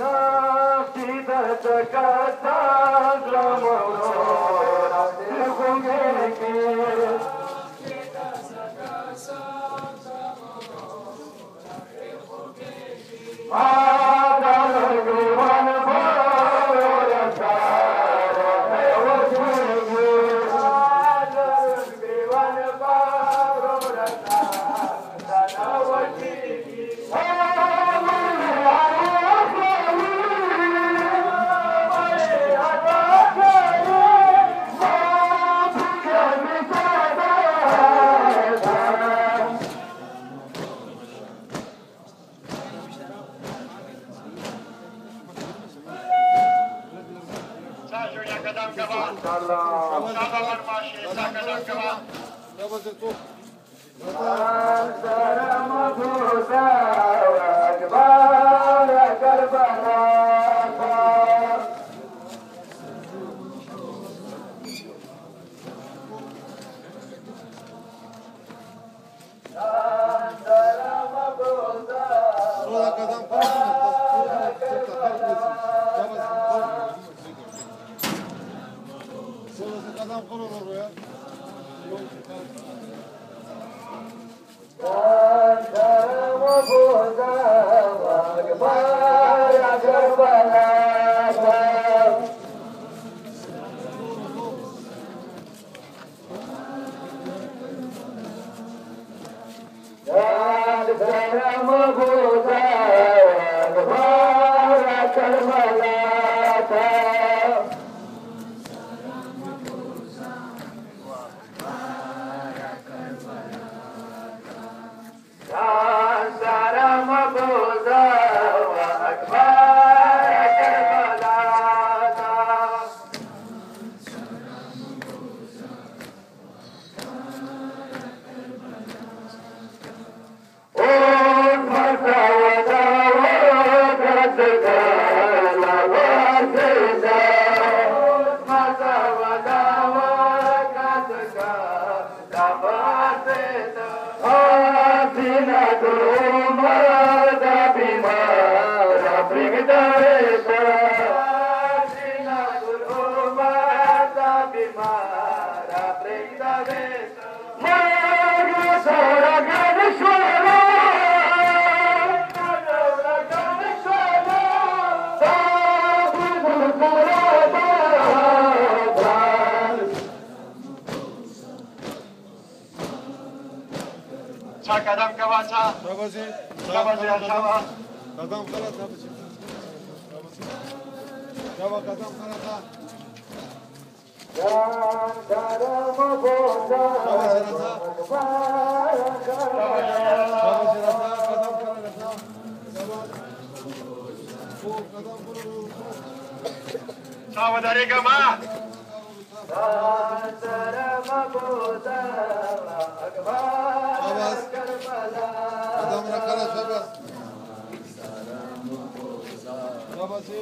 सीधा सीधा जगता قدم كمان ان شاء Kazan konur oraya. Sa kadam gaba sa. Şabası. Gaba sa şaba. Kazan kara şabası. Şaba kazan kara da. Şaba şerata. Şaba şerata. Kazan kara da. Şabası.